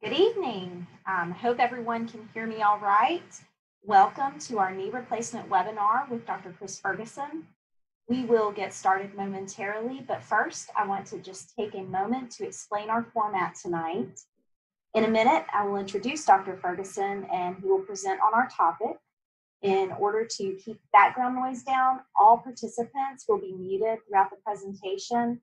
Good evening. Um, hope everyone can hear me all right. Welcome to our knee replacement webinar with Dr. Chris Ferguson. We will get started momentarily, but first I want to just take a moment to explain our format tonight. In a minute, I will introduce Dr. Ferguson and he will present on our topic. In order to keep background noise down, all participants will be muted throughout the presentation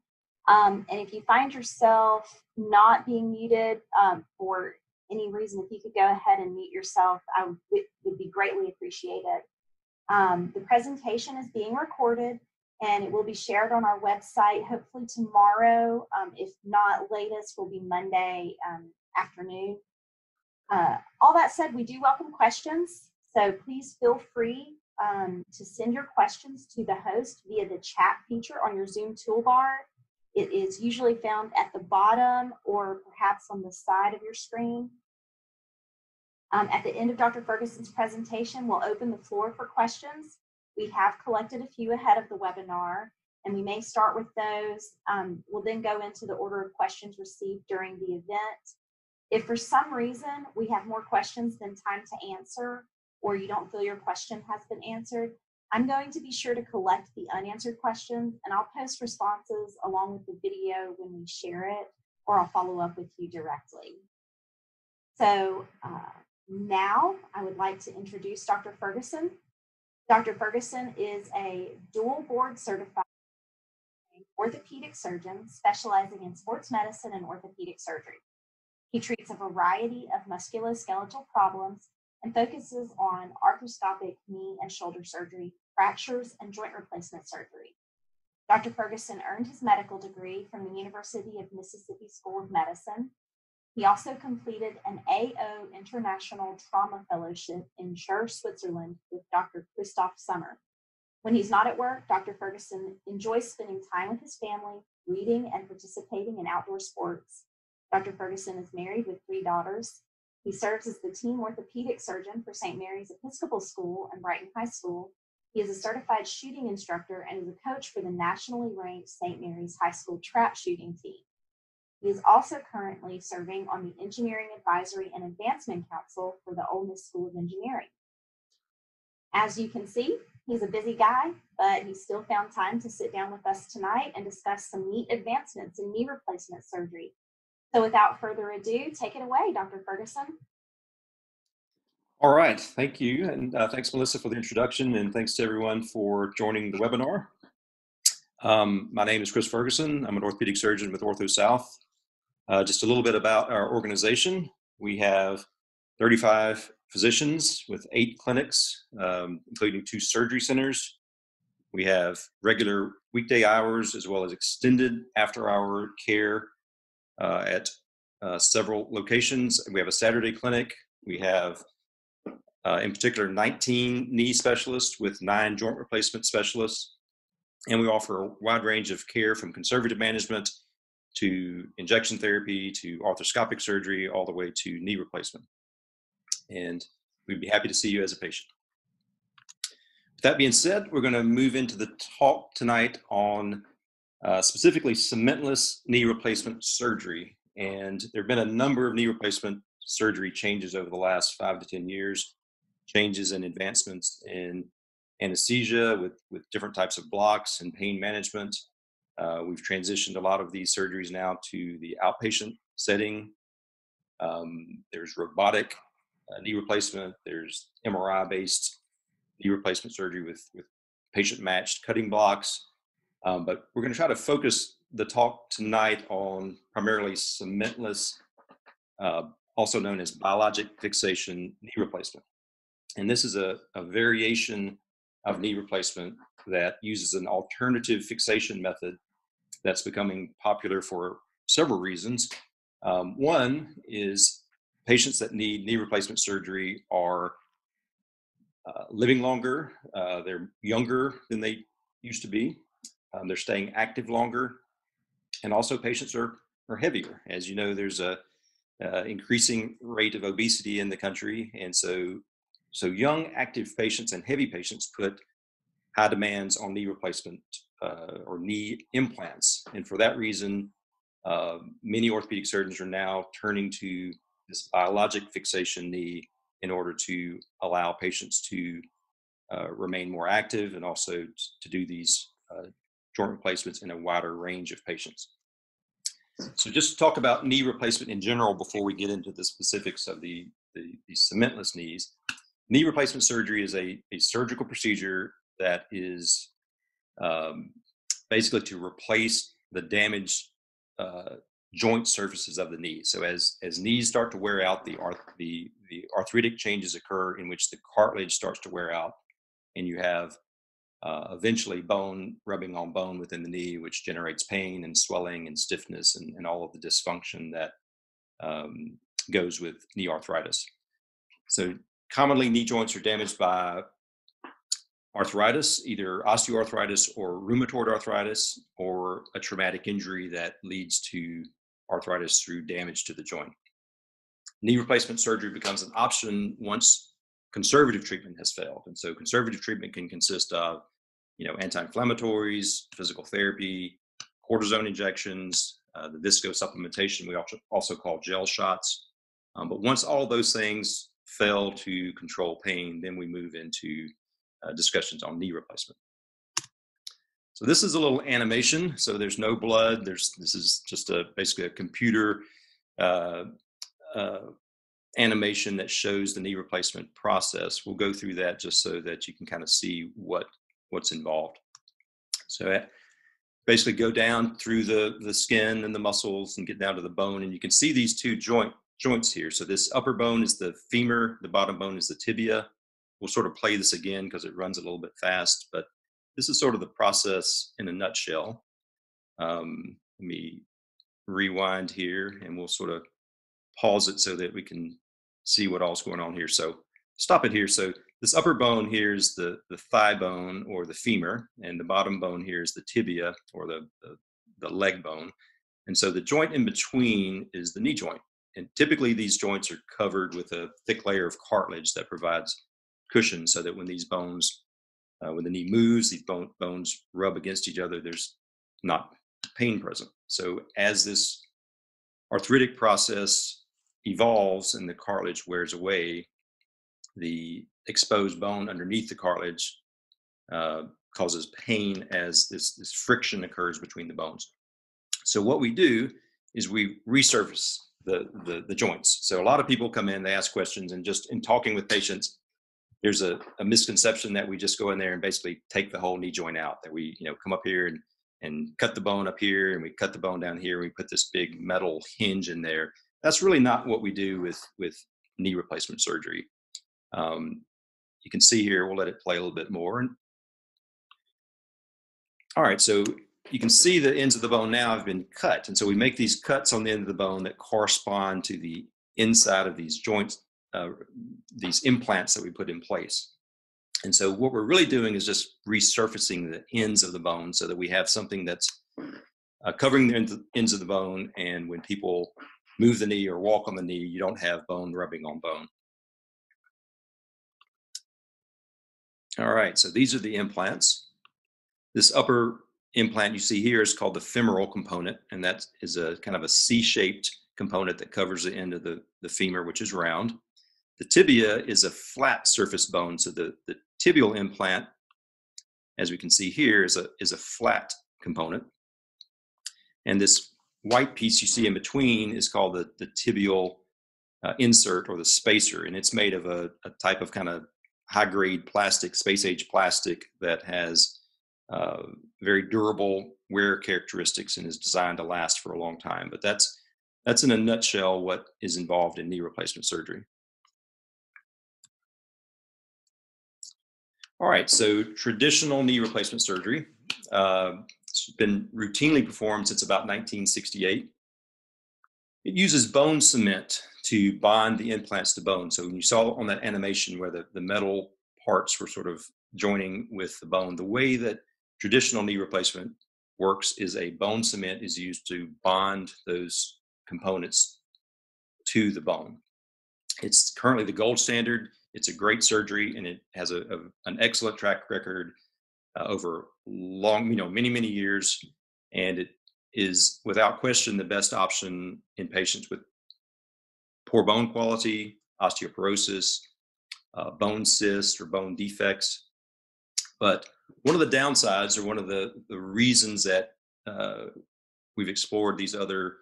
um, and if you find yourself not being muted um, for any reason, if you could go ahead and mute yourself, I would, would be greatly appreciated. Um, the presentation is being recorded and it will be shared on our website hopefully tomorrow. Um, if not latest, will be Monday um, afternoon. Uh, all that said, we do welcome questions. So please feel free um, to send your questions to the host via the chat feature on your Zoom toolbar it is usually found at the bottom or perhaps on the side of your screen. Um, at the end of Dr. Ferguson's presentation, we'll open the floor for questions. We have collected a few ahead of the webinar, and we may start with those. Um, we'll then go into the order of questions received during the event. If for some reason we have more questions than time to answer, or you don't feel your question has been answered, I'm going to be sure to collect the unanswered questions and I'll post responses along with the video when we share it, or I'll follow up with you directly. So uh, now I would like to introduce Dr. Ferguson. Dr. Ferguson is a dual board certified orthopedic surgeon specializing in sports medicine and orthopedic surgery. He treats a variety of musculoskeletal problems and focuses on arthroscopic knee and shoulder surgery, fractures, and joint replacement surgery. Dr. Ferguson earned his medical degree from the University of Mississippi School of Medicine. He also completed an AO International Trauma Fellowship in Chur, Switzerland with Dr. Christoph Sommer. When he's not at work, Dr. Ferguson enjoys spending time with his family, reading, and participating in outdoor sports. Dr. Ferguson is married with three daughters. He serves as the team orthopedic surgeon for St. Mary's Episcopal School and Brighton High School. He is a certified shooting instructor and is a coach for the nationally ranked St. Mary's High School trap shooting team. He is also currently serving on the Engineering Advisory and Advancement Council for the Ole Miss School of Engineering. As you can see, he's a busy guy, but he still found time to sit down with us tonight and discuss some neat advancements in knee replacement surgery so without further ado, take it away, Dr. Ferguson. All right, thank you. And uh, thanks, Melissa, for the introduction, and thanks to everyone for joining the webinar. Um, my name is Chris Ferguson. I'm an orthopedic surgeon with OrthoSouth. Uh, just a little bit about our organization. We have 35 physicians with eight clinics, um, including two surgery centers. We have regular weekday hours as well as extended after hour care uh, at uh, several locations. We have a Saturday clinic. We have, uh, in particular, 19 knee specialists with nine joint replacement specialists. And we offer a wide range of care from conservative management to injection therapy to arthroscopic surgery, all the way to knee replacement. And we'd be happy to see you as a patient. With that being said, we're going to move into the talk tonight on uh, specifically cementless knee replacement surgery. And there have been a number of knee replacement surgery changes over the last five to 10 years, changes and advancements in anesthesia with, with different types of blocks and pain management. Uh, we've transitioned a lot of these surgeries now to the outpatient setting. Um, there's robotic uh, knee replacement, there's MRI based knee replacement surgery with, with patient matched cutting blocks. Um, but we're going to try to focus the talk tonight on primarily cementless, uh, also known as biologic fixation knee replacement. And this is a, a variation of knee replacement that uses an alternative fixation method that's becoming popular for several reasons. Um, one is patients that need knee replacement surgery are uh, living longer, uh, they're younger than they used to be, um, they're staying active longer, and also patients are are heavier. As you know, there's a uh, increasing rate of obesity in the country, and so so young active patients and heavy patients put high demands on knee replacement uh, or knee implants, and for that reason, uh, many orthopedic surgeons are now turning to this biologic fixation knee in order to allow patients to uh, remain more active and also to do these uh, joint replacements in a wider range of patients. So just to talk about knee replacement in general before we get into the specifics of the, the, the cementless knees. Knee replacement surgery is a, a surgical procedure that is um, basically to replace the damaged uh, joint surfaces of the knee. So as as knees start to wear out, the arth- the the arthritic changes occur in which the cartilage starts to wear out, and you have uh, eventually bone rubbing on bone within the knee, which generates pain and swelling and stiffness and, and all of the dysfunction that um, goes with knee arthritis. So commonly knee joints are damaged by arthritis, either osteoarthritis or rheumatoid arthritis, or a traumatic injury that leads to arthritis through damage to the joint. Knee replacement surgery becomes an option once conservative treatment has failed. And so conservative treatment can consist of, you know, anti-inflammatories, physical therapy, cortisone injections, uh, the visco supplementation we also, also call gel shots. Um, but once all those things fail to control pain, then we move into uh, discussions on knee replacement. So this is a little animation. So there's no blood. There's this is just a basically a computer uh, uh, animation that shows the knee replacement process. We'll go through that just so that you can kind of see what what's involved. So uh, basically go down through the the skin and the muscles and get down to the bone, and you can see these two joint joints here. So this upper bone is the femur, the bottom bone is the tibia. We'll sort of play this again because it runs a little bit fast, but this is sort of the process in a nutshell. Um, let me rewind here and we'll sort of pause it so that we can see what all's going on here. So stop it here. So this upper bone here is the, the thigh bone or the femur, and the bottom bone here is the tibia or the, the, the leg bone. And so the joint in between is the knee joint. And typically these joints are covered with a thick layer of cartilage that provides cushion so that when these bones uh, when the knee moves, these bone, bones rub against each other. There's not pain present. So as this arthritic process evolves and the cartilage wears away, the exposed bone underneath the cartilage uh, causes pain as this, this friction occurs between the bones. So what we do is we resurface the, the, the joints. So a lot of people come in, they ask questions, and just in talking with patients, there's a, a, misconception that we just go in there and basically take the whole knee joint out that we you know come up here and and cut the bone up here and we cut the bone down here and we put this big metal hinge in there. That's really not what we do with with knee replacement surgery. Um, you can see here we'll let it play a little bit more. All right so you can see the ends of the bone now have been cut and so we make these cuts on the end of the bone that correspond to the inside of these joints uh, these implants that we put in place. And so what we're really doing is just resurfacing the ends of the bone so that we have something that's uh, covering the ends of the bone. And when people move the knee or walk on the knee, you don't have bone rubbing on bone. All right, so these are the implants. This upper implant you see here is called the femoral component, and that is a kind of a C-shaped component that covers the end of the, the femur, which is round. The tibia is a flat surface bone, so the, the tibial implant, as we can see here, is a, is a flat component. And this white piece you see in between is called the, the tibial uh, insert or the spacer, and it's made of a, a type of kind of high grade plastic, space age plastic that has uh, very durable wear characteristics and is designed to last for a long time. But that's that's in a nutshell what is involved in knee replacement surgery. All right, so traditional knee replacement surgery. Uh, it's been routinely performed since about 1968. It uses bone cement to bond the implants to bone. So when you saw on that animation where the, the metal parts were sort of joining with the bone, the way that traditional knee replacement works is a bone cement is used to bond those components to the bone. It's currently the gold standard it's a great surgery and it has a, a an excellent track record uh, over long, you know, many, many years. And it is without question the best option in patients with poor bone quality, osteoporosis, uh, bone cysts or bone defects. But one of the downsides, or one of the, the reasons that uh, we've explored these other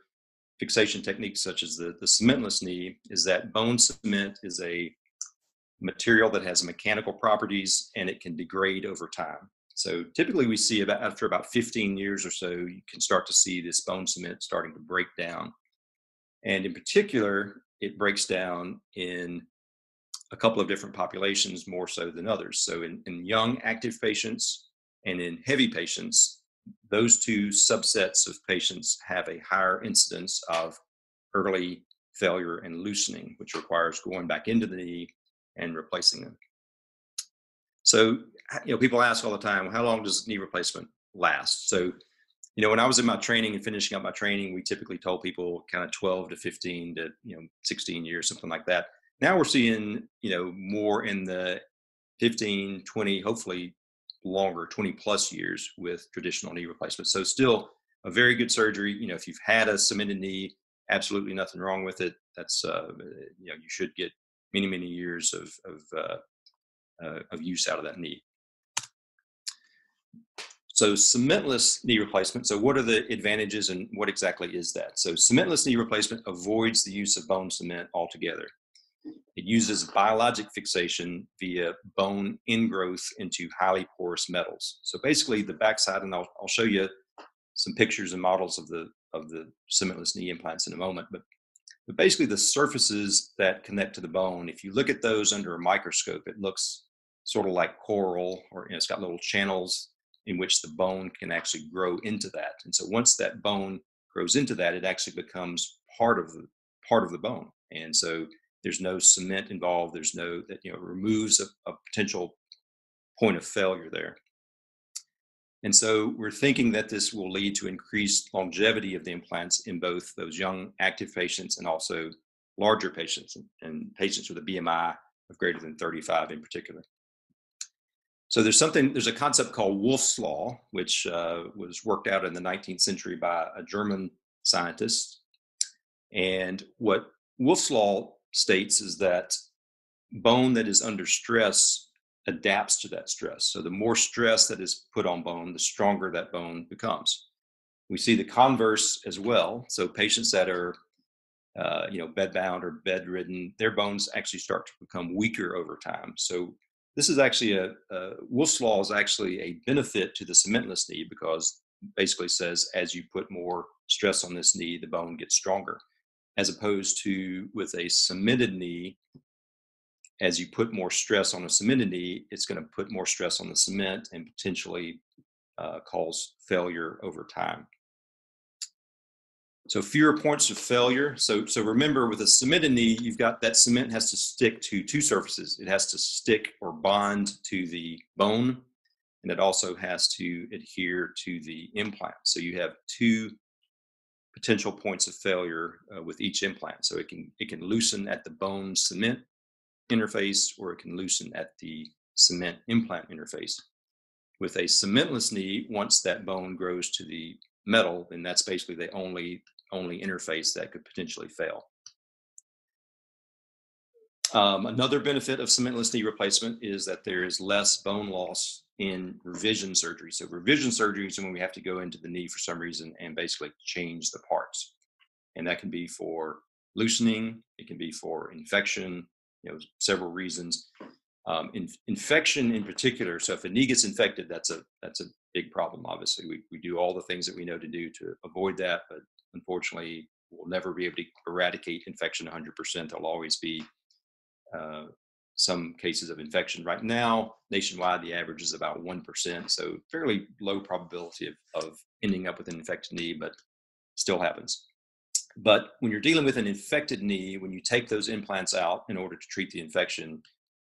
fixation techniques, such as the, the cementless knee, is that bone cement is a material that has mechanical properties and it can degrade over time. So typically we see about after about 15 years or so, you can start to see this bone cement starting to break down. And in particular, it breaks down in a couple of different populations more so than others. So in, in young active patients and in heavy patients, those two subsets of patients have a higher incidence of early failure and loosening, which requires going back into the knee and replacing them. So, you know, people ask all the time, how long does knee replacement last? So, you know, when I was in my training and finishing up my training, we typically told people kind of 12 to 15 to, you know, 16 years, something like that. Now we're seeing, you know, more in the 15, 20, hopefully longer, 20 plus years with traditional knee replacement. So still a very good surgery. You know, if you've had a cemented knee, absolutely nothing wrong with it. That's, uh, you know, you should get many, many years of, of, uh, uh, of use out of that knee. So cementless knee replacement. So what are the advantages and what exactly is that? So cementless knee replacement avoids the use of bone cement altogether. It uses biologic fixation via bone ingrowth into highly porous metals. So basically the backside, and I'll, I'll show you some pictures and models of the, of the cementless knee implants in a moment, but, but basically the surfaces that connect to the bone, if you look at those under a microscope, it looks sort of like coral or you know, it's got little channels in which the bone can actually grow into that. And so once that bone grows into that, it actually becomes part of the part of the bone. And so there's no cement involved. There's no that you know removes a, a potential point of failure there. And so we're thinking that this will lead to increased longevity of the implants in both those young active patients and also larger patients and, patients with a BMI of greater than 35 in particular. So there's something, there's a concept called Wolff's Law, which uh, was worked out in the 19th century by a German scientist. And what Wolff's Law states is that bone that is under stress adapts to that stress. So the more stress that is put on bone, the stronger that bone becomes. We see the converse as well. So patients that are, uh, you know, bedbound or bedridden, their bones actually start to become weaker over time. So this is actually a, a Wolff's law is actually a benefit to the cementless knee because basically says as you put more stress on this knee, the bone gets stronger as opposed to with a cemented knee as you put more stress on a cemented knee it's going to put more stress on the cement and potentially uh, cause failure over time. So fewer points of failure. So so remember with a cemented knee you've got that cement has to stick to two surfaces. It has to stick or bond to the bone and it also has to adhere to the implant. So you have two potential points of failure uh, with each implant. So it can it can loosen at the bone cement interface, or it can loosen at the cement implant interface. With a cementless knee, once that bone grows to the metal, then that's basically the only only interface that could potentially fail. Um, another benefit of cementless knee replacement is that there is less bone loss in revision surgery. So revision surgery is when we have to go into the knee for some reason and basically change the parts. And that can be for loosening, it can be for infection, you know, several reasons. Um, in, infection in particular, so if a knee gets infected, that's a that's a big problem. Obviously, we, we do all the things that we know to do to avoid that, but unfortunately, we'll never be able to eradicate infection 100%. There'll always be uh, some cases of infection. Right now, nationwide, the average is about 1%, so fairly low probability of, of ending up with an infected knee, but still happens. But when you're dealing with an infected knee, when you take those implants out in order to treat the infection,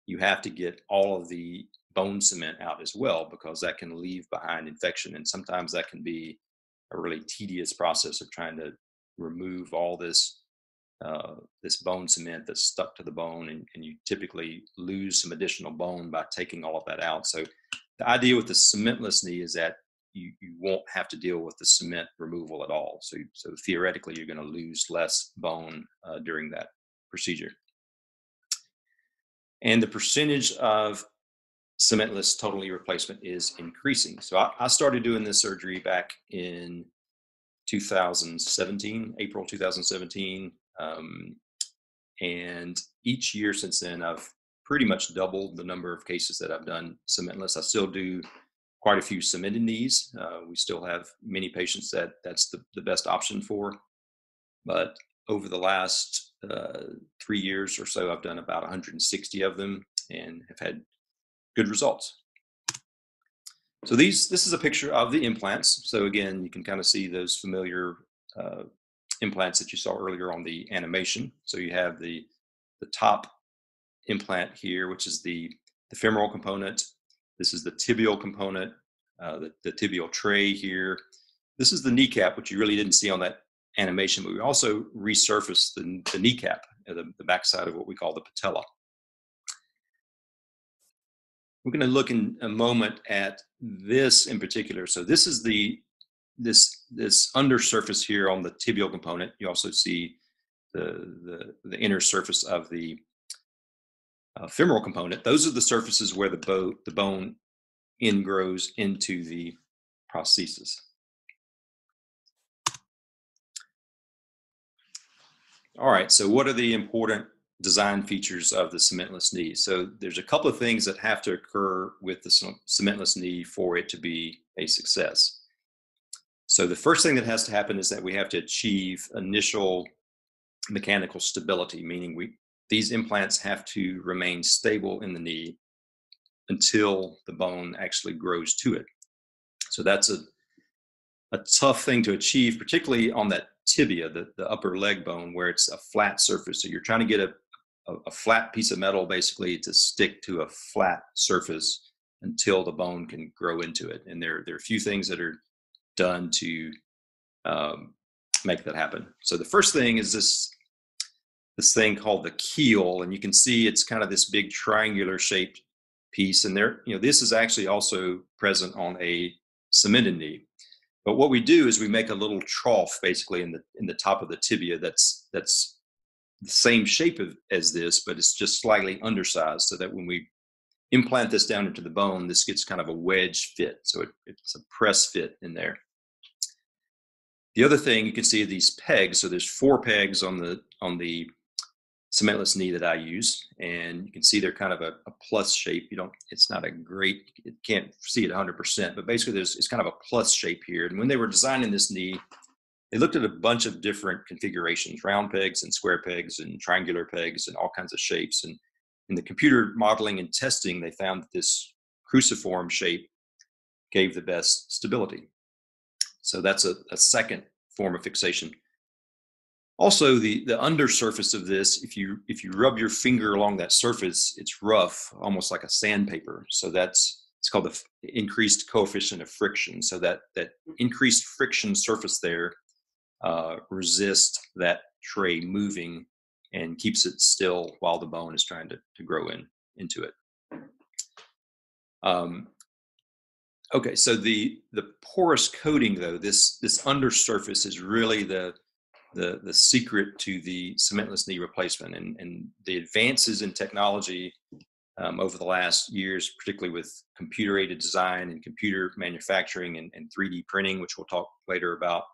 you have to get all of the bone cement out as well because that can leave behind infection. And sometimes that can be a really tedious process of trying to remove all this uh, this bone cement that's stuck to the bone, and, and, you typically lose some additional bone by taking all of that out. So the idea with the cementless knee is that you, you won't have to deal with the cement removal at all. So, so theoretically, you're going to lose less bone uh, during that procedure. And the percentage of cementless total knee replacement is increasing. So I, I started doing this surgery back in 2017, April 2017. Um, and each year since then, I've pretty much doubled the number of cases that I've done cementless. I still do quite a few cemented knees. Uh, we still have many patients that that's the, the best option for. But over the last uh, three years or so, I've done about 160 of them and have had good results. So these, this is a picture of the implants. So again, you can kind of see those familiar uh, implants that you saw earlier on the animation. So you have the, the top implant here, which is the, the femoral component. This is the tibial component, uh, the, the tibial tray here. This is the kneecap, which you really didn't see on that animation, but we also resurfaced the, the kneecap, uh, the, the backside of what we call the patella. We're going to look in a moment at this in particular. So this is the this this undersurface here on the tibial component. You also see the the, the inner surface of the uh, femoral component. Those are the surfaces where the, bo- the bone ingrows into the prosthesis. All right, so what are the important design features of the cementless knee? So there's a couple of things that have to occur with the cementless knee for it to be a success. So the first thing that has to happen is that we have to achieve initial mechanical stability, meaning we these implants have to remain stable in the knee until the bone actually grows to it. So that's a a tough thing to achieve, particularly on that tibia, the, the upper leg bone, where it's a flat surface. So you're trying to get a, a, a flat piece of metal basically to stick to a flat surface until the bone can grow into it. And there, there are a few things that are done to um, make that happen. So the first thing is this this thing called the keel, and you can see it's kind of this big triangular shaped piece. And there, you know, this is actually also present on a cemented knee. But what we do is we make a little trough basically in the in the top of the tibia that's that's the same shape of, as this, but it's just slightly undersized so that when we implant this down into the bone, this gets kind of a wedge fit. So it, it's a press fit in there. The other thing you can see these pegs. So there's four pegs on the on the cementless knee that I use, and you can see they're kind of a, a plus shape. You don't, it's not a great, you can't see it 100%, but basically there's, it's kind of a plus shape here. And when they were designing this knee, they looked at a bunch of different configurations, round pegs and square pegs and triangular pegs and all kinds of shapes. And in the computer modeling and testing, they found that this cruciform shape gave the best stability. So that's a, a second form of fixation. Also, the, the undersurface of this, if you if you rub your finger along that surface, it's rough, almost like a sandpaper. So that's it's called the increased coefficient of friction. So that that increased friction surface there uh, resists that tray moving and keeps it still while the bone is trying to, to grow in into it. Um, okay, so the the porous coating though, this this undersurface is really the the, the secret to the cementless knee replacement and, and the advances in technology um, over the last years, particularly with computer aided design and computer manufacturing and, and 3D printing, which we'll talk later about.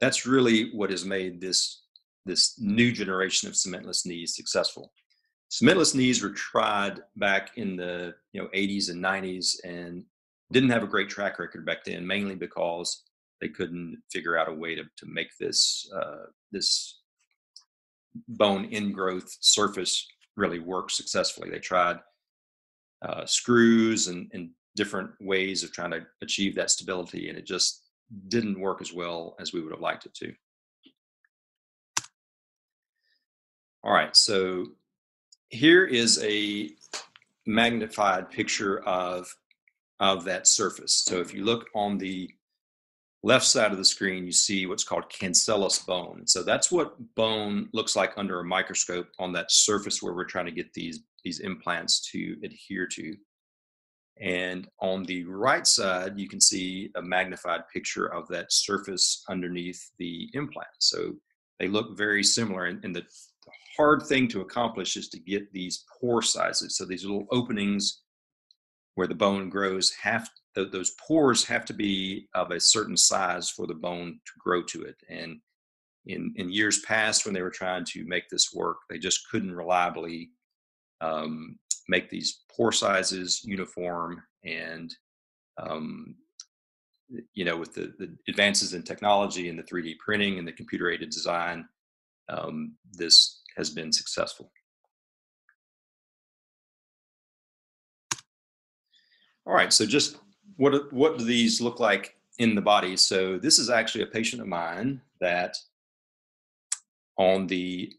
That's really what has made this, this new generation of cementless knees successful. Cementless knees were tried back in the you know 80s and 90s and didn't have a great track record back then, mainly because they couldn't figure out a way to, to make this uh, this bone ingrowth surface really work successfully. They tried uh, screws and, and different ways of trying to achieve that stability, and it just didn't work as well as we would have liked it to. All right, so here is a magnified picture of of that surface. So if you look on the left side of the screen, you see what's called cancellous bone. So that's what bone looks like under a microscope on that surface where we're trying to get these, these implants to adhere to. And on the right side, you can see a magnified picture of that surface underneath the implant. So they look very similar. And, and the hard thing to accomplish is to get these pore sizes. So these little openings where the bone grows have those pores have to be of a certain size for the bone to grow to it. And in, in years past, when they were trying to make this work, they just couldn't reliably um, make these pore sizes uniform. And, um, you know, with the, the advances in technology and the 3D printing and the computer aided design, um, this has been successful. All right, so just what what do these look like in the body? So this is actually a patient of mine that on the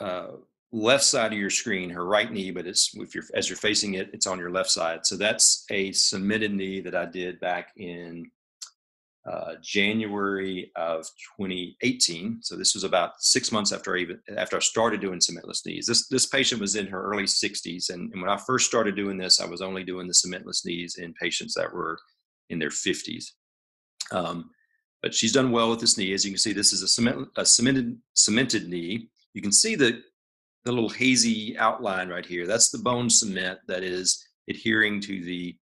uh, left side of your screen, her right knee, but it's if you're as you're facing it, it's on your left side. So that's a cemented knee that I did back in uh, January of 2018. So this was about six months after I even after I started doing cementless knees. This this patient was in her early 60s, and, and when I first started doing this, I was only doing the cementless knees in patients that were in their 50s. Um, but she's done well with this knee. As you can see, this is a cement a cemented cemented knee. You can see the the little hazy outline right here. That's the bone cement that is adhering to the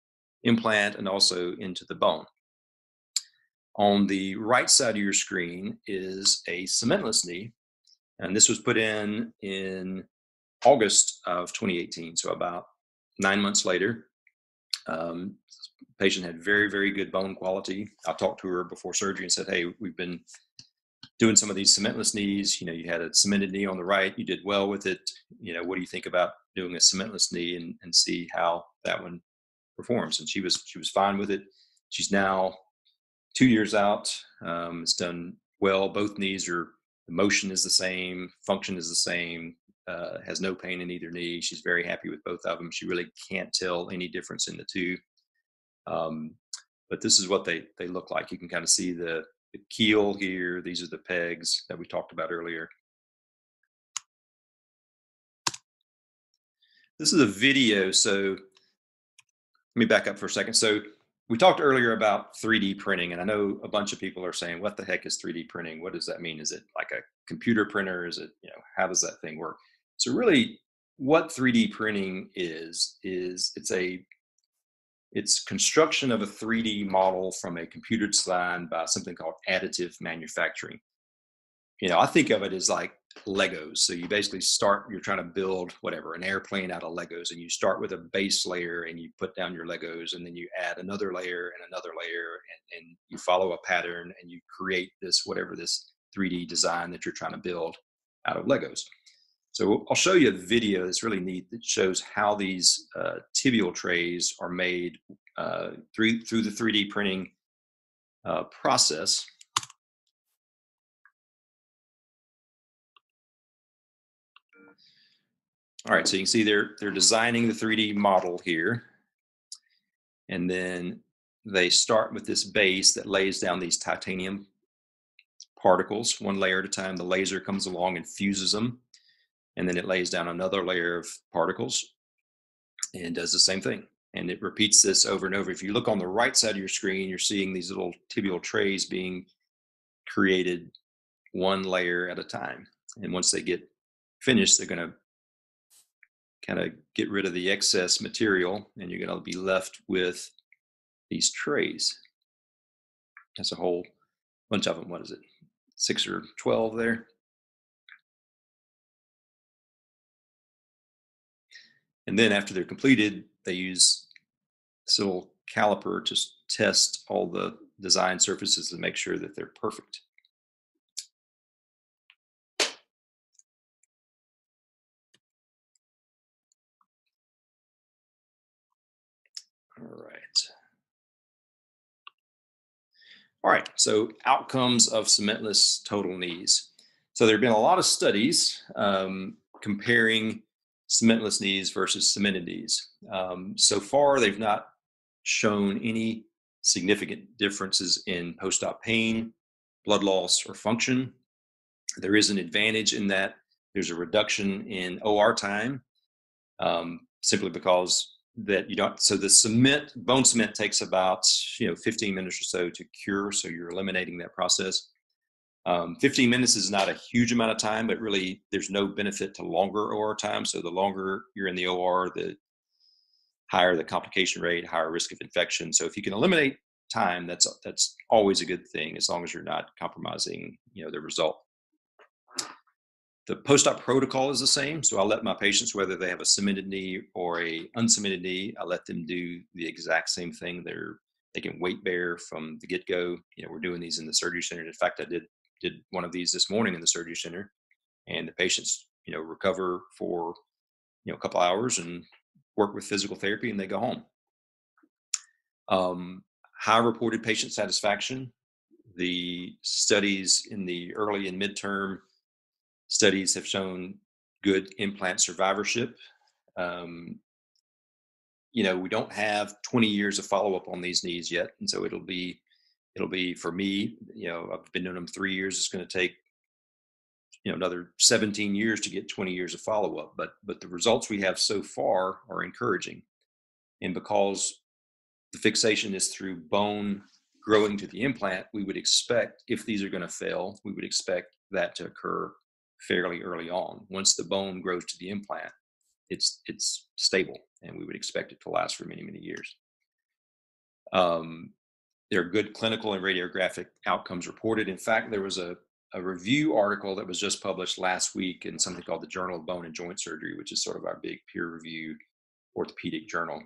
implant and also into the bone. On the right side of your screen is a cementless knee, and this was put in in August of 2018, so about nine months later. Um, patient had very, very good bone quality. I talked to her before surgery and said, "Hey, we've been doing some of these cementless knees. You know, you had a cemented knee on the right. You did well with it. You know, what do you think about doing a cementless knee and, and see how that one performs?" And she was she was fine with it. She's now two years out. Um, it's done well. Both knees are, the motion is the same, function is the same, uh, has no pain in either knee. She's very happy with both of them. She really can't tell any difference in the two. Um, but this is what they, they look like. You can kind of see the, the keel here. These are the pegs that we talked about earlier. This is a video. So let me back up for a second. So we talked earlier about 3D printing, and I know a bunch of people are saying, "What the heck is 3D printing? What does that mean? Is it like a computer printer? Is it you know how does that thing work?" So really, what 3D printing is is it's a it's construction of a 3D model from a computer design by something called additive manufacturing. You know, I think of it as like Legos. So you basically start, you're trying to build whatever, an airplane out of Legos, and you start with a base layer and you put down your Legos, and then you add another layer and another layer, and, and you follow a pattern and you create this, whatever this 3D design that you're trying to build out of Legos. So I'll show you a video that's really neat that shows how these uh, tibial trays are made uh, through, through the 3D printing uh, process. All right, so you can see they're they're designing the 3D model here. And then they start with this base that lays down these titanium particles one layer at a time. The laser comes along and fuses them. And then it lays down another layer of particles and does the same thing. And it repeats this over and over. If you look on the right side of your screen, you're seeing these little tibial trays being created one layer at a time. And once they get finished, they're going to kind of get rid of the excess material and you're going to be left with these trays. That's a whole bunch of them. What is it? Six or 12 there. And then after they're completed, they use this little caliper to test all the design surfaces and make sure that they're perfect. All right. All right, so outcomes of cementless total knees. So there have been a lot of studies um, comparing cementless knees versus cemented knees. Um, so far, they've not shown any significant differences in post-op pain, blood loss, or function. There is an advantage in that there's a reduction in OR time um, simply because that you don't so the cement bone cement takes about you know 15 minutes or so to cure so you're eliminating that process Um, 15 minutes is not a huge amount of time, but really there's no benefit to longer OR time. So the longer you're in the OR, the higher the complication rate, higher risk of infection. So if you can eliminate time, that's that's always a good thing as long as you're not compromising, you know, the result. The post-op protocol is the same. So I'll let my patients, whether they have a cemented knee or a uncemented knee, I let them do the exact same thing. They're they can weight bear from the get-go. You know, we're doing these in the surgery center. In fact, I did did one of these this morning in the surgery center, and the patients, you know, recover for you know a couple hours and work with physical therapy, and they go home. Um, high reported patient satisfaction. The studies in the early and midterm studies have shown good implant survivorship. Um, you know, we don't have 20 years of follow up on these knees yet, and so it'll be it'll be for me you know i've been doing them three years it's going to take you know another 17 years to get 20 years of follow-up but but the results we have so far are encouraging and because the fixation is through bone growing to the implant we would expect if these are going to fail we would expect that to occur fairly early on once the bone grows to the implant it's it's stable and we would expect it to last for many many years um, there are good clinical and radiographic outcomes reported. In fact, there was a, a review article that was just published last week in something called the Journal of Bone and Joint Surgery, which is sort of our big peer reviewed orthopedic journal.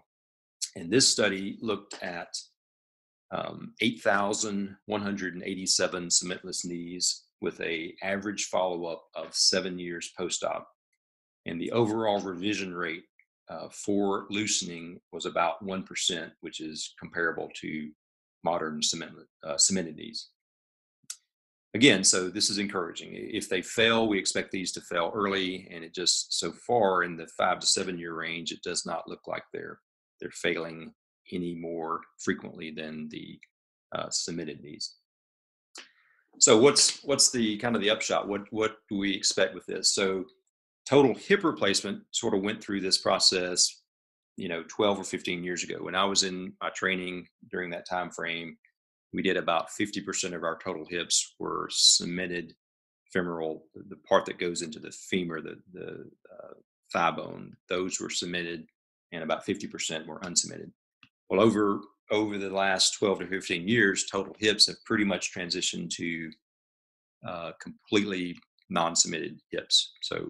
And this study looked at um, 8,187 cementless knees with a average follow-up of seven years post-op. And the overall revision rate uh, for loosening was about 1%, which is comparable to modern cement, uh, knees. Again, so this is encouraging. If they fail, we expect these to fail early, and it just so far in the five to seven year range, it does not look like they're they're failing any more frequently than the uh, cemented knees. So what's what's the kind of the upshot? What what do we expect with this? So total hip replacement sort of went through this process you know 12 or 15 years ago when i was in my training during that time frame we did about 50% of our total hips were cemented femoral the part that goes into the femur the, the uh, thigh bone those were cemented and about 50% were uncemented well over over the last 12 to 15 years total hips have pretty much transitioned to uh, completely non-cemented hips. So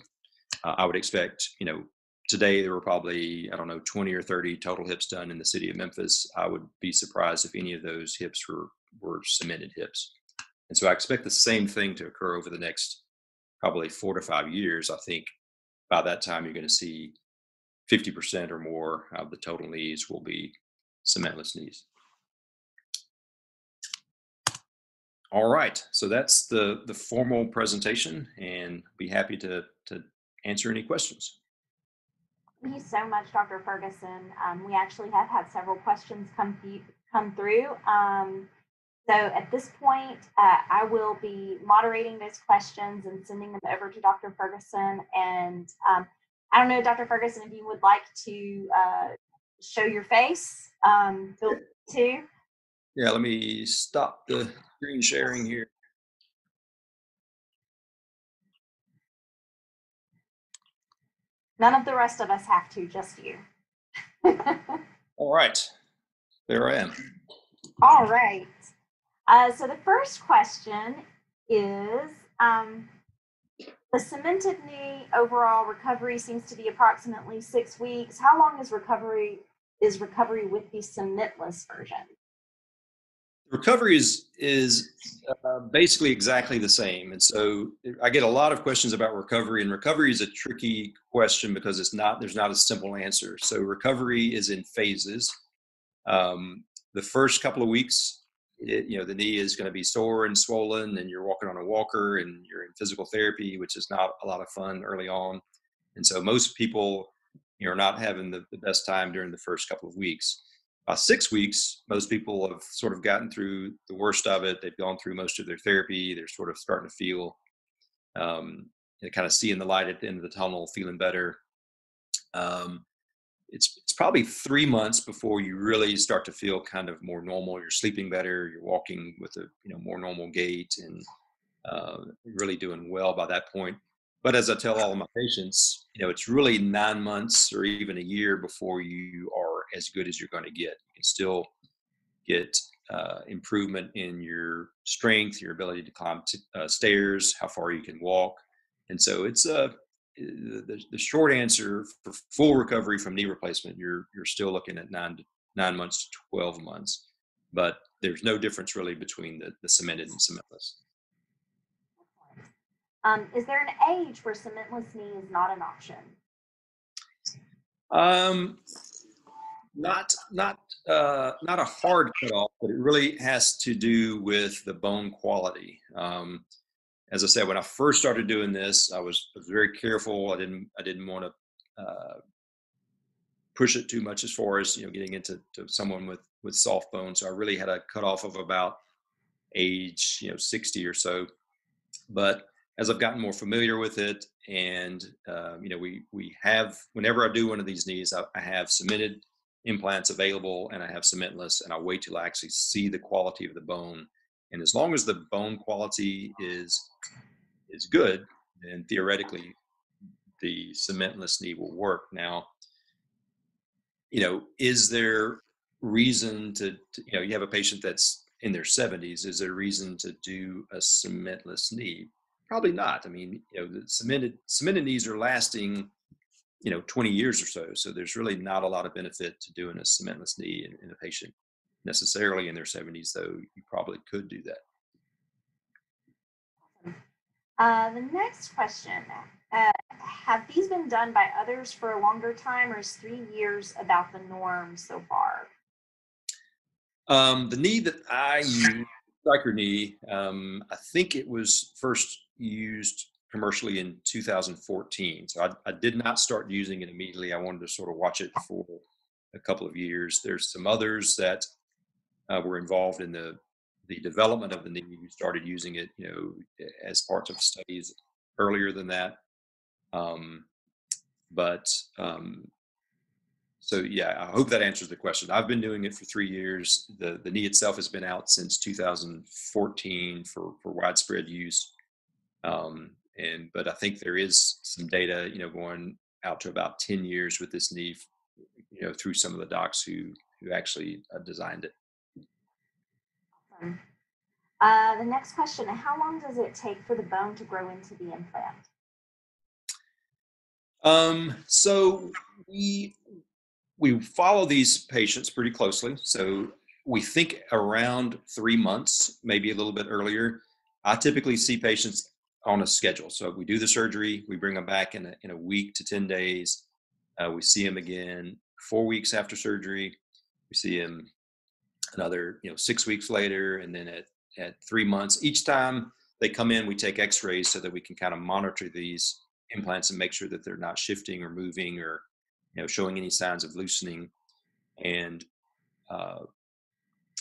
uh, i would expect you know today there were probably i don't know 20 or 30 total hips done in the city of memphis. I would be surprised if any of those hips were were cemented hips. And so i expect the same thing to occur over the next probably four to five years. I think by that time you're going to see 50% or more of the total knees will be cementless knees all right so that's the the formal presentation and be happy to to answer any questions Thank you so much, Dr. Ferguson. Um, we actually have had several questions come, th- come through. Um, so at this point, uh, I will be moderating those questions and sending them over to Dr. Ferguson. And um, I don't know, Dr. Ferguson, if you would like to uh, show your face, um, feel to. Yeah, let me stop the screen sharing here. None of the rest of us have to, just you. All right, there I am. All right. Uh, so the first question is um, the cemented knee overall recovery seems to be approximately six weeks. How long is recovery is recovery with the cementless version? recovery is is uh, basically exactly the same. And so i get a lot of questions about recovery and recovery is a tricky question because it's not there's not a simple answer. So recovery is in phases. Um, the first couple of weeks it, you know the knee is going to be sore and swollen and you're walking on a walker and you're in physical therapy which is not a lot of fun early on. And so most people you know, not having the, the best time during the first couple of weeks by six weeks, most people have sort of gotten through the worst of it. They've gone through most of their therapy. They're sort of starting to feel, um, you know, kind of seeing the light at the end of the tunnel, feeling better. Um, it's it's probably three months before you really start to feel kind of more normal. You're sleeping better. You're walking with a you know more normal gait, and uh, really doing well by that point. But as I tell all of my patients, you know, it's really nine months or even a year before you are as good as you're going to get. You can still get uh, improvement in your strength, your ability to climb t- uh, stairs, how far you can walk, and so it's a uh, the, the short answer for full recovery from knee replacement. You're you're still looking at nine to nine months to twelve months, but there's no difference really between the, the cemented and cementless. Um, is there an age where cementless knee is not an option? Um, not not uh, not a hard cutoff, but it really has to do with the bone quality. Um, as I said, when I first started doing this, I was, was very careful. I didn't I didn't want to uh, push it too much as far as you know getting into someone with with soft bone. So I really had a cutoff of about age you know 60 or so. But as I've gotten more familiar with it, and uh, you know we we have whenever I do one of these knees, I, I have cemented implants available and I have cementless, and I wait till I actually see the quality of the bone. And as long as the bone quality is is good, then theoretically the cementless knee will work. Now, you know, is there reason to, to you know you have a patient that's in their 70s? Is there reason to do a cementless knee? Probably not. I mean, you know, the cemented cemented knees are lasting you know 20 years or so so there's really not a lot of benefit to doing a cementless knee in, in a patient necessarily in their 70s though you probably could do that. Uh, the next question uh, have these been done by others for a longer time or is three years about the norm so far? Um, the knee that i use Stryker knee um, i think it was first used commercially in 2014. So I, I, did not start using it immediately. I wanted to sort of watch it for a couple of years. There's some others that uh, were involved in the the development of the knee who started using it, you know, as parts of studies earlier than that. Um, but um, so yeah, I hope that answers the question. I've been doing it for three years. The the knee itself has been out since 2014 for for widespread use. Um, and but I think there is some data, you know, going out to about 10 years with this knee, you know, through some of the docs who who actually uh, designed it. Awesome. Uh, the next question: How long does it take for the bone to grow into the implant? Um, so we we follow these patients pretty closely. So we think around three months, maybe a little bit earlier. I typically see patients on a schedule. So we do the surgery, we bring them back in a, in a week to 10 days. Uh, we see them again four weeks after surgery. We see them another, you know, six weeks later, and then at, at three months. Each time they come in, we take x-rays so that we can kind of monitor these implants and make sure that they're not shifting or moving or, you know, showing any signs of loosening. And uh,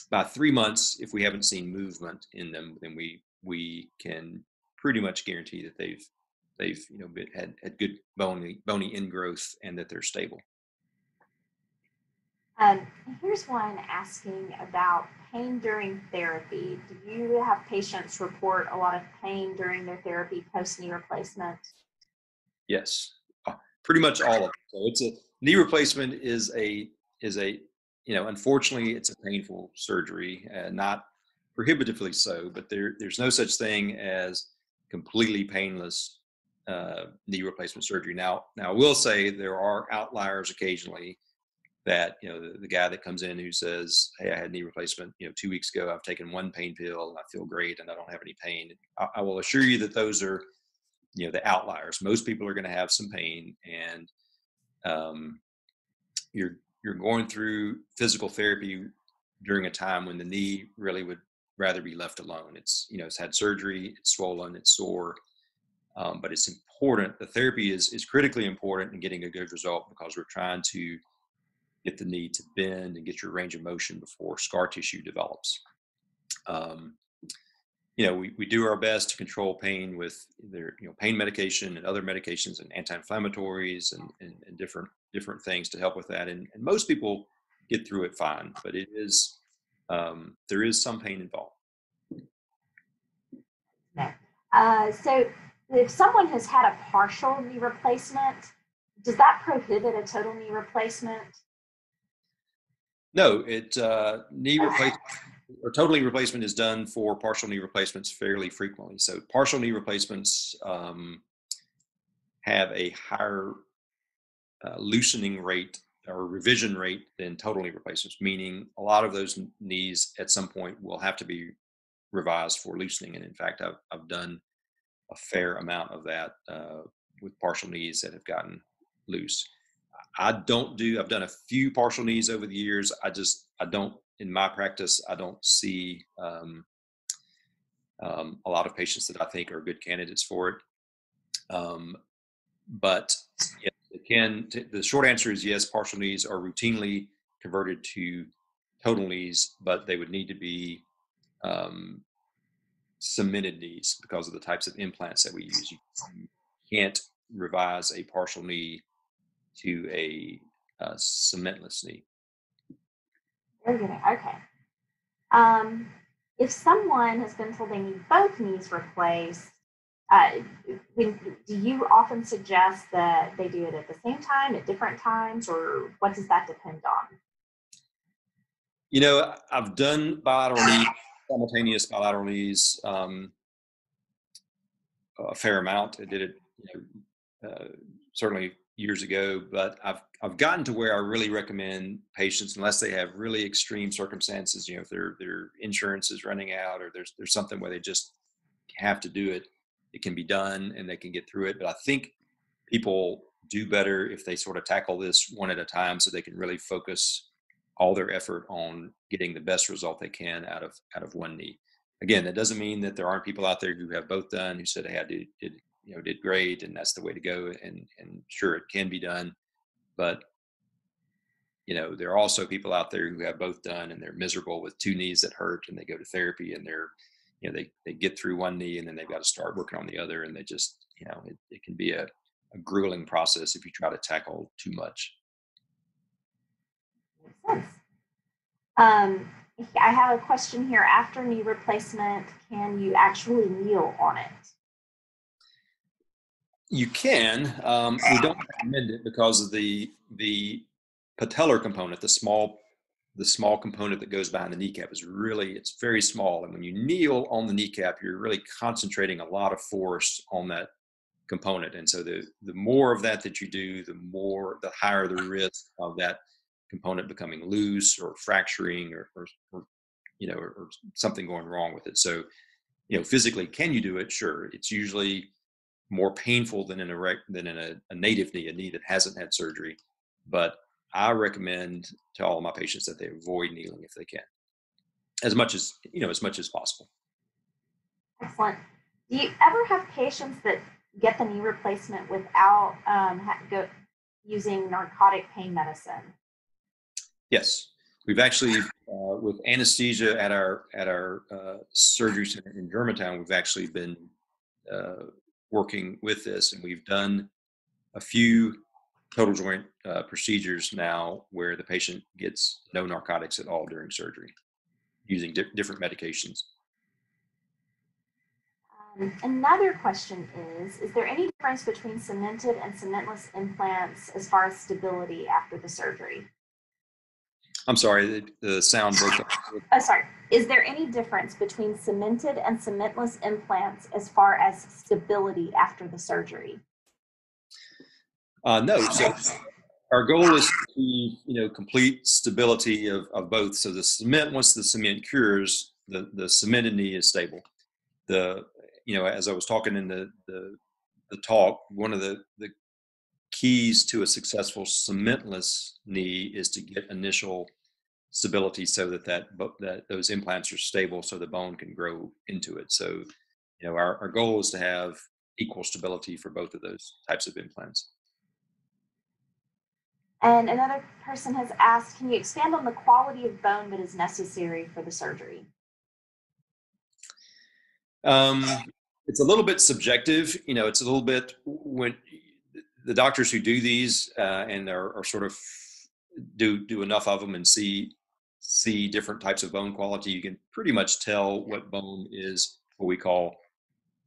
by three months, if we haven't seen movement in them, then we we can pretty much guarantee that they've they've you know been, had had good bony bony ingrowth and that they're stable. Um, here's one asking about pain during therapy. Do you have patients report a lot of pain during their therapy post knee replacement? Yes, uh, pretty much all of it. So it's a knee replacement is a is a you know unfortunately it's a painful surgery, uh, not prohibitively so, but there there's no such thing as completely painless uh, knee replacement surgery. Now, now I will say there are outliers occasionally that you know the, the, guy that comes in who says, "Hey, I had knee replacement, you know, two weeks ago. I've taken one pain pill and I feel great and I don't have any pain." I, I will assure you that those are, you know, the outliers. Most people are going to have some pain, and um, you're you're going through physical therapy during a time when the knee really would rather be left alone. It's you know it's had surgery, it's swollen, it's sore, um, but it's important. The therapy is is critically important in getting a good result because we're trying to get the knee to bend and get your range of motion before scar tissue develops. Um, you know, we, we do our best to control pain with either, you know, pain medication and other medications and anti-inflammatories and, and, and different different things to help with that. And, and most people get through it fine, but it is um, there is some pain involved. Uh, so if someone has had a partial knee replacement, does that prohibit a total knee replacement? No, it uh, knee replacement or total knee replacement is done for partial knee replacements fairly frequently. So partial knee replacements um, have a higher uh, loosening rate or revision rate than total knee replacements, meaning a lot of those knees at some point will have to be revised for loosening. And in fact, I've, I've done a fair amount of that uh, with partial knees that have gotten loose. I don't do, I've done a few partial knees over the years. I just, I don't, in my practice, I don't see um, um, a lot of patients that I think are good candidates for it. Um, but yeah, can, the short answer is yes, partial knees are routinely converted to total knees, but they would need to be um, cemented knees because of the types of implants that we use. You can't revise a partial knee to a, a cementless knee. Good. Okay. Um, if someone has been told they need both knees replaced, uh, do you often suggest that they do it at the same time, at different times, or what does that depend on? You know, I've done bilateral knees, simultaneous bilateral knees um, a fair amount. I did it, you know, uh, certainly years ago, but I've I've gotten to where I really recommend patients, unless they have really extreme circumstances, you know, if their their insurance is running out or there's there's something where they just have to do it, it can be done and they can get through it. But I think people do better if they sort of tackle this one at a time so they can really focus all their effort on getting the best result they can out of out of one knee. Again, that doesn't mean that there aren't people out there who have both done who said, "Hey, I did, did you know did great and that's the way to go and and sure it can be done but you know there are also people out there who have both done and they're miserable with two knees that hurt and they go to therapy and they're you know they they get through one knee and then they've got to start working on the other and they just you know it, it can be a, a grueling process if you try to tackle too much. Um, I have a question here. After knee replacement, can you actually kneel on it? You can. Um, we don't recommend it because of the the patellar component, the small the small component that goes behind the kneecap is really it's very small, and when you kneel on the kneecap, you're really concentrating a lot of force on that component, and so the the more of that that you do, the more the higher the risk of that component becoming loose or fracturing or, or, or you know or, or something going wrong with it. So you know physically, can you do it? Sure. It's usually more painful than in a than in a, a native knee, a knee that hasn't had surgery. But I recommend to all my patients that they avoid kneeling if they can, as much as you know, as much as possible. Excellent. Do you ever have patients that get the knee replacement without um, go, using narcotic pain medicine? Yes, we've actually uh, with anesthesia at our at our uh, surgery center in Germantown. We've actually been uh, working with this, and we've done a few total joint uh, procedures now where the patient gets no narcotics at all during surgery using di- different medications. Um, another question is Is there any difference between cemented and cementless implants as far as stability after the surgery? I'm sorry, the, the sound broke up. Oh, sorry. Is there any difference between cemented and cementless implants as far as stability after the surgery? Uh, no. So our goal is to you know complete stability of, of both. So the cement, once the cement cures, the the cemented knee is stable. The you know as I was talking in the the, the talk, one of the the keys to a successful cementless knee is to get initial stability so that that that those implants are stable so the bone can grow into it so you know our, our goal is to have equal stability for both of those types of implants and another person has asked can you expand on the quality of bone that is necessary for the surgery um, it's a little bit subjective you know it's a little bit when the doctors who do these uh, and are, are, sort of do do enough of them and see see different types of bone quality, you can pretty much tell what bone is what we call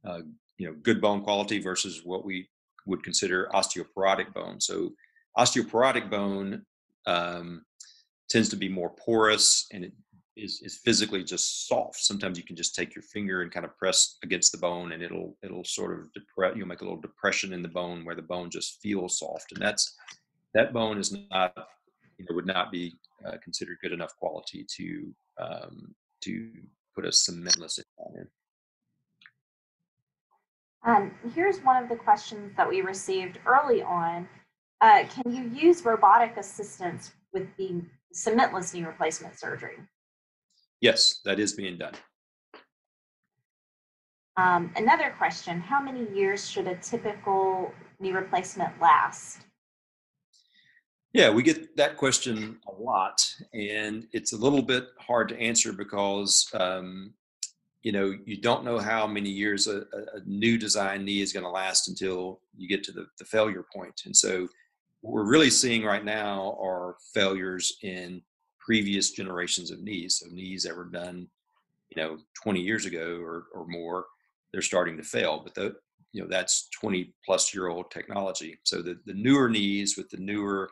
uh, you know good bone quality versus what we would consider osteoporotic bone. So osteoporotic bone um, tends to be more porous and it is, is physically just soft. Sometimes you can just take your finger and kind of press against the bone and it'll it'll sort of depress you'll make a little depression in the bone where the bone just feels soft. And that's that bone is not you know would not be uh, considered good enough quality to um, to put a cementless implant in. Um, here's one of the questions that we received early on. Uh, can you use robotic assistance with the cementless knee replacement surgery? Yes, that is being done. Um, another question, how many years should a typical knee replacement last? Yeah, we get that question a lot, and it's a little bit hard to answer because um, you know you don't know how many years a, a new design knee is going to last until you get to the, the failure point. And so, what we're really seeing right now are failures in previous generations of knees. So knees that were done, you know, 20 years ago or, or more, they're starting to fail. But the, you know, that's 20 plus year old technology. So the, the newer knees with the newer,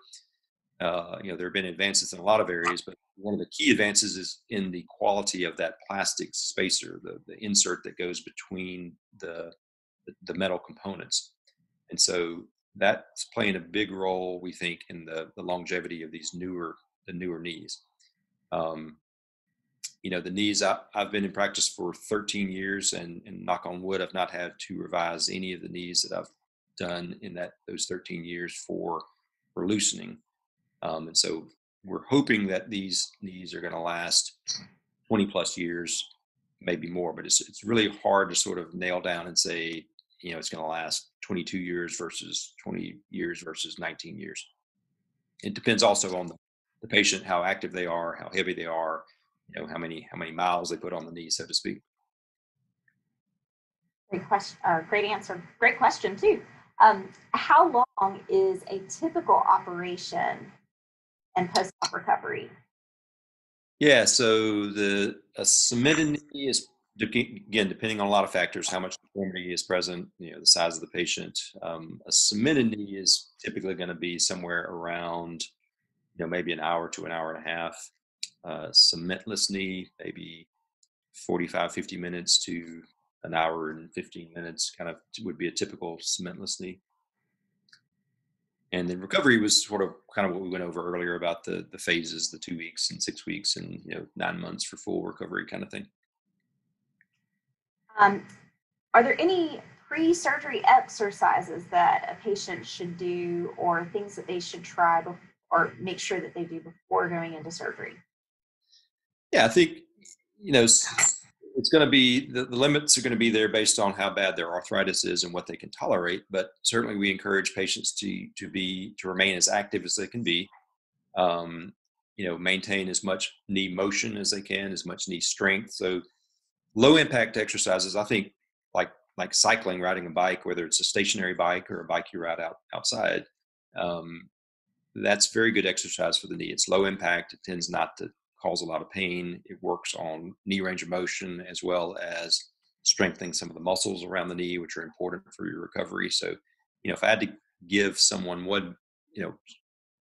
uh, you know, there have been advances in a lot of areas, but one of the key advances is in the quality of that plastic spacer, the, the insert that goes between the, the metal components. And so that's playing a big role, we think, in the, the longevity of these newer the newer knees. Um, you know, the knees, I, have been in practice for 13 years and, and knock on wood, I've not had to revise any of the knees that I've done in that those 13 years for, for loosening. Um, and so we're hoping that these knees are going to last 20 plus years, maybe more, but it's, it's really hard to sort of nail down and say, you know, it's going to last 22 years versus 20 years versus 19 years. It depends also on the the patient, how active they are, how heavy they are, you know, how many how many miles they put on the knee, so to speak. Great question. Uh, great answer. Great question too. Um, how long is a typical operation and post-op recovery? Yeah, so the a cemented knee is again depending on a lot of factors, how much deformity is present, you know, the size of the patient. Um, a cemented knee is typically going to be somewhere around you know, maybe an hour to an hour and a half. Uh, cementless knee, maybe 45, 50 minutes to an hour and 15 minutes kind of would be a typical cementless knee. And then recovery was sort of kind of what we went over earlier about the the phases, the two weeks and six weeks and you know nine months for full recovery kind of thing. Um, are there any pre-surgery exercises that a patient should do or things that they should try or make sure that they do before going into surgery? Yeah, I think, you know, it's going to be the, the limits are going to be there based on how bad their arthritis is and what they can tolerate. But certainly, we encourage patients to to be to remain as active as they can be. Um, you know, maintain as much knee motion as they can, as much knee strength. So, low impact exercises, I think, like like cycling, riding a bike, whether it's a stationary bike or a bike you ride out outside, um, that's very good exercise for the knee. It's low impact. It tends not to cause a lot of pain. It works on knee range of motion as well as strengthening some of the muscles around the knee, which are important for your recovery. So, you know, if I had to give someone one, you know,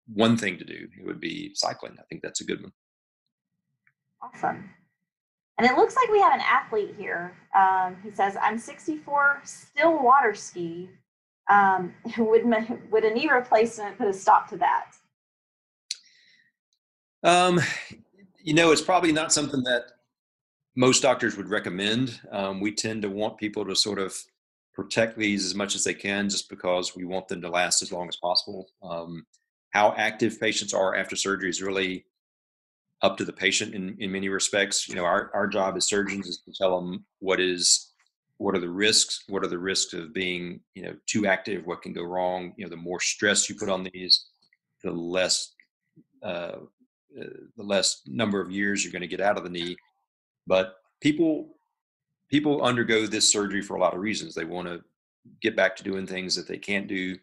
one thing to do, it would be cycling. I think that's a good one. Awesome. And it looks like we have an athlete here. Um, he says, I'm 64, still water ski, um, would, would a knee replacement put a stop to that? Um, you know, it's probably not something that most doctors would recommend. Um, we tend to want people to sort of protect these as much as they can just because we want them to last as long as possible. Um, how active patients are after surgery is really up to the patient in, in many respects. You know, our, our job as surgeons is to tell them what is what are the risks what are the risks of being you know too active what can go wrong? You know the more stress you put on these the less uh, the less number of years you're going to get out of the knee. But people people undergo this surgery for a lot of reasons. They want to get back to doing things that they can't do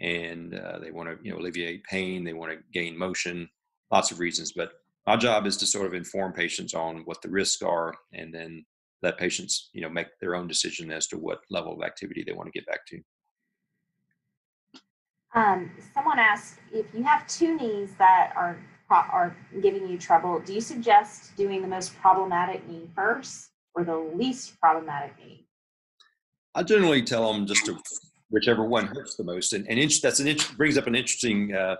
and uh, they want to you know alleviate pain. They want to gain motion lots of reasons. But my job is to sort of inform patients on what the risks are and then let patients, you know, make their own decision as to what level of activity they want to get back to. Um, someone asked if you have two knees that are are giving you trouble, do you suggest doing the most problematic knee first or the least problematic knee? I generally tell them just to whichever one hurts the most, and, and that's an brings up an interesting uh,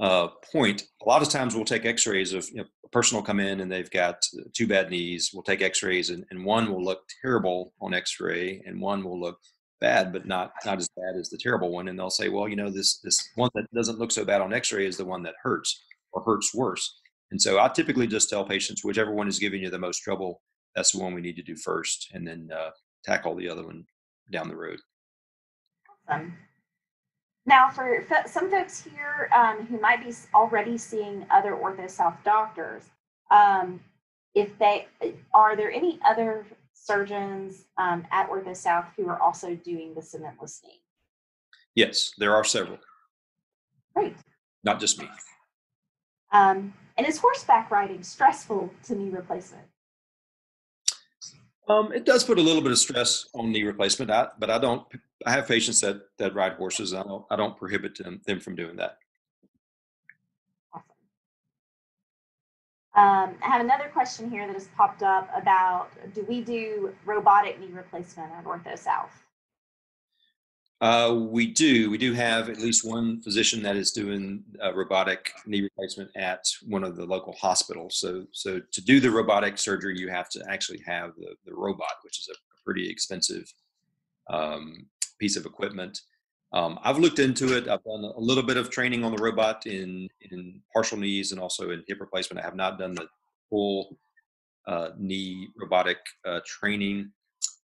uh, point. A lot of times we'll take X-rays of you know, a person will come in and they've got two bad knees. We'll take X-rays and, and one will look terrible on X-ray, and one will look bad, but not not as bad as the terrible one. And they'll say, well, you know, this this one that doesn't look so bad on X-ray is the one that hurts or hurts worse. And so I typically just tell patients, whichever one is giving you the most trouble, that's the one we need to do first, and then uh, tackle the other one down the road. Awesome. Now, for some folks here um, who might be already seeing other OrthoSouth doctors, um, if they are there any other surgeons um, at OrthoSouth who are also doing the cementless knee? Yes, there are several. Great. Not just me. Um, and is horseback riding stressful to knee replacement? Um, it does put a little bit of stress on knee replacement, but I don't. I have patients that that ride horses. I don't. I don't prohibit them, them from doing that. Um, I have another question here that has popped up about: Do we do robotic knee replacement at OrthoSouth? Uh, we do. We do have at least one physician that is doing robotic knee replacement at one of the local hospitals. So, so to do the robotic surgery, you have to actually have the, the robot, which is a pretty expensive um, piece of equipment. Um, I've looked into it. I've done a little bit of training on the robot in in partial knees and also in hip replacement. I have not done the full uh, knee robotic uh, training.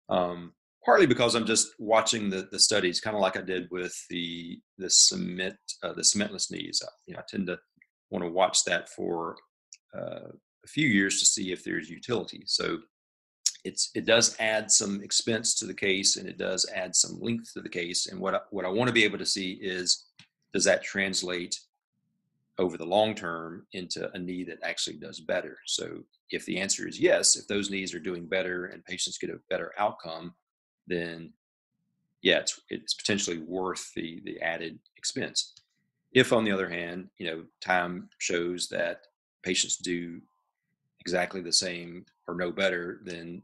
Um, partly because I'm just watching the, the studies, kind of like I did with the the cement uh, the cementless knees. I, you know, I tend to want to watch that for uh, a few years to see if there's utility. So it's it does add some expense to the case, and it does add some length to the case. And what I, what I want to be able to see is does that translate over the long term into a knee that actually does better. So if the answer is yes, if those knees are doing better and patients get a better outcome, then yeah, it's it's potentially worth the the added expense. If on the other hand, you know, time shows that patients do exactly the same or no better than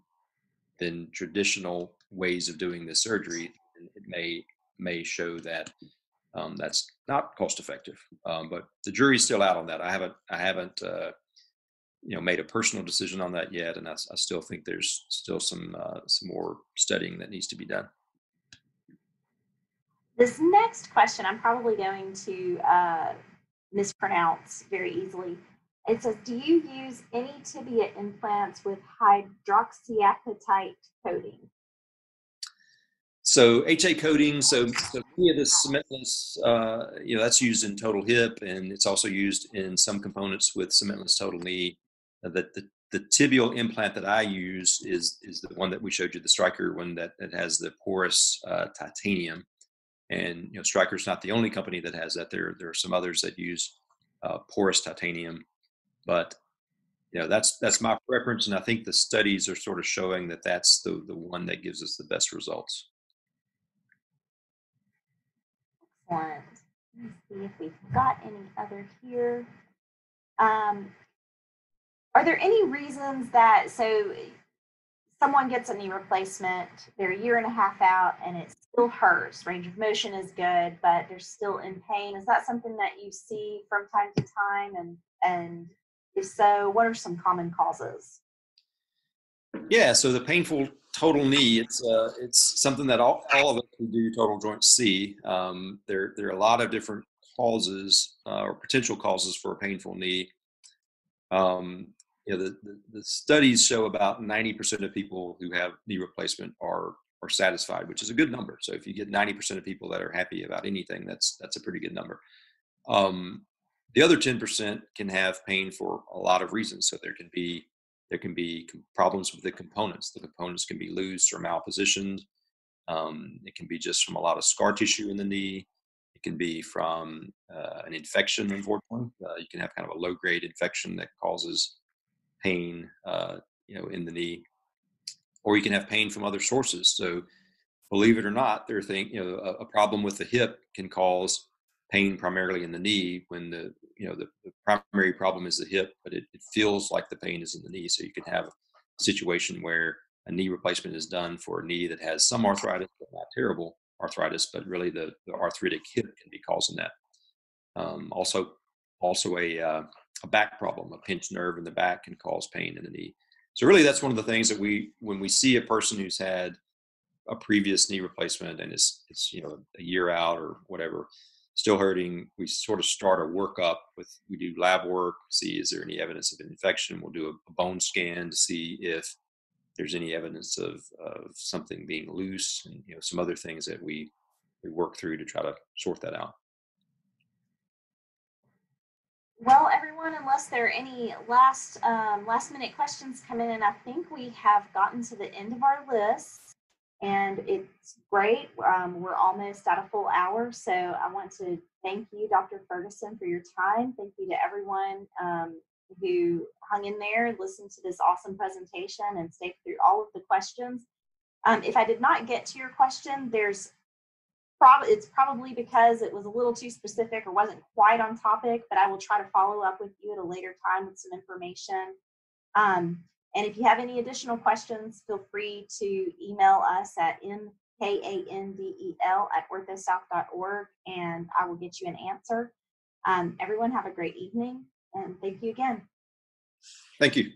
than traditional ways of doing this surgery, it may may show that um, that's not cost effective. Um, but the jury's still out on that. I haven't I haven't uh, you know made a personal decision on that yet, and I, I still think there's still some uh, some more studying that needs to be done. This next question, I'm probably going to uh, mispronounce very easily. It says, "Do you use any tibia implants with hydroxyapatite coating?" So HA coating, so, so many of the cementless, uh, you know, that's used in total hip, and it's also used in some components with cementless total knee that the, the tibial implant that I use is is the one that we showed you, the Stryker one that, that has the porous uh, titanium. And you know, Stryker's not the only company that has that. There there are some others that use uh, porous titanium, but you know that's that's my preference, and I think the studies are sort of showing that that's the the one that gives us the best results. Excellent. Let's see if we've got any other here. Um, are there any reasons that so someone gets a knee replacement, they're a year and a half out, and it still hurts? Range of motion is good, but they're still in pain. Is that something that you see from time to time? And and if so, what are some common causes? Yeah, so the painful total knee, it's uh, it's something that all, all of us who do total joints see. Um, there there are a lot of different causes uh, or potential causes for a painful knee. Um, you know, the, the, the, studies show about 90% of people who have knee replacement are are satisfied, which is a good number. So if you get 90% of people that are happy about anything, that's that's a pretty good number. Um, the other 10% can have pain for a lot of reasons. So there can be there can be problems with the components. The components can be loose or malpositioned. Um, it can be just from a lot of scar tissue in the knee. It can be from uh, an infection, unfortunately. Uh, you can have kind of a low grade infection that causes pain, uh, you know, in the knee. or you can have pain from other sources. So, believe it or not, think you know a, a, problem with the hip can cause pain primarily in the knee when the you know the, the primary problem is the hip, but it, it, feels like the pain is in the knee. So you can have a situation where a knee replacement is done for a knee that has some arthritis, but not terrible arthritis, but really the, the arthritic hip can be causing that. Um, also, also a, uh, a back problem, a pinched nerve in the back can cause pain in the knee. So really, that's one of the things that we, when we see a person who's had a previous knee replacement and it's it's you know a year out or whatever, still hurting, we sort of start a workup with we do lab work, see is there any evidence of an infection. We'll do a, bone scan to see if there's any evidence of, of something being loose and you know some other things that we we work through to try to sort that out. Well, everyone, unless there are any last um, last minute questions come in, and I think we have gotten to the end of our list, and it's great. Um, we're almost at a full hour, so I want to thank you, Dr. Ferguson, for your time. Thank you to everyone um, who hung in there, listened to this awesome presentation, and stayed through all of the questions. Um, if I did not get to your question, there's probably it's probably because it was a little too specific or wasn't quite on topic, but I will try to follow up with you at a later time with some information. Um, and if you have any additional questions, feel free to email us at nkandel at orthosouth.org and I will get you an answer. Um, everyone have a great evening and thank you again. Thank you.